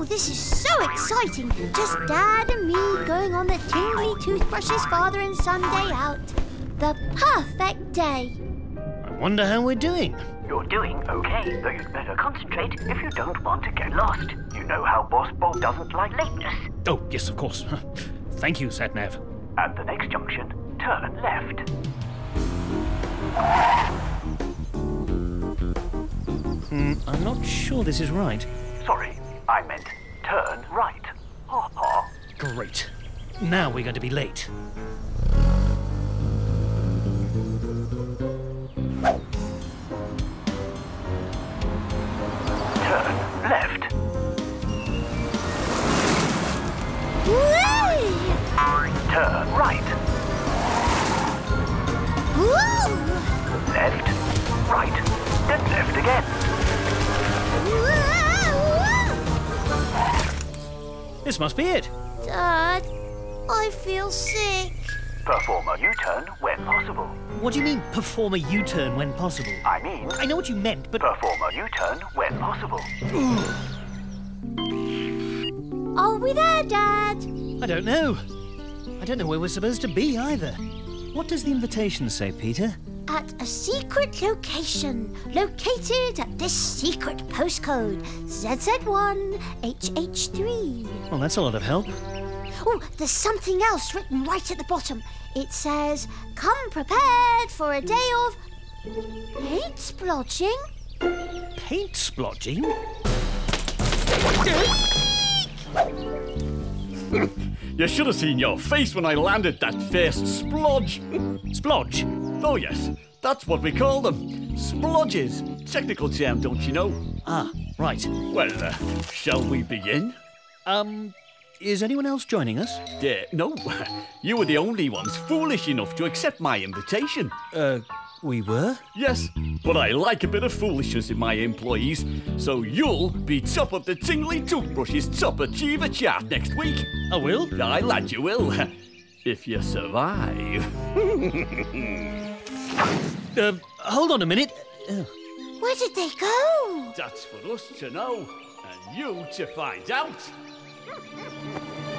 Oh, this is so exciting. Just Dad and me going on the Tingly Toothbrushes father and son day out. The perfect day. I wonder how we're doing. You're doing okay, though you'd better concentrate if you don't want to get lost. You know how Boss Bob doesn't like lateness. Oh, yes, of course. Thank you, Satnav. At the next junction, turn left. Hmm, I'm not sure this is right. Sorry, I meant turn right. Ha ha. Great. Now we're going to be late. Turn left. Whee! Turn right. Woo! This must be it. Dad, I feel sick. Perform a U-turn when possible. What do you mean, perform a U turn when possible? I mean, I know what you meant, but. perform a U-turn when possible. Are we there, Dad? I don't know. I don't know where we're supposed to be either. What does the invitation say, Peter? At a secret location, located at this secret postcode, ZZ1 HH3. Well, that's a lot of help. Oh, there's something else written right at the bottom. It says, Come prepared for a day of paint splodging. Paint splodging? You should have seen your face when I landed that first splodge. Splodge? oh, yes, that's what we call them. Splodges. Technical term, don't you know? Ah, right. Well, uh, shall we begin? Um, is anyone else joining us? Uh, no, you were the only ones foolish enough to accept my invitation. Uh, we were? Yes, but I like a bit of foolishness in my employees, so you'll be top of the Tingly Toothbrushes Top Achiever chart next week. I will. Aye, lad, you will. If you survive. Uh, hold on a minute. Uh, Where did they go? That's for us to know, and you to find out. ハハハハ!